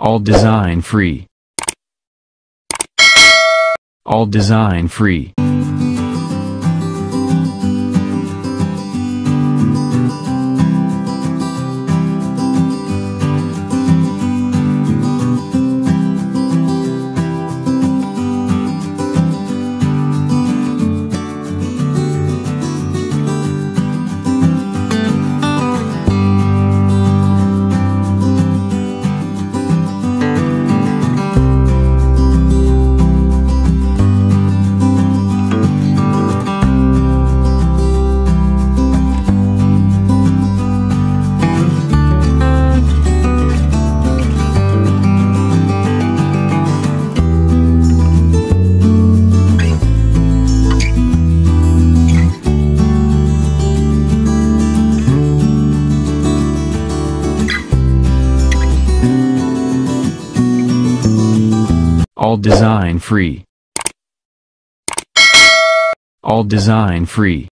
All design free. All design free. All design free. All design free.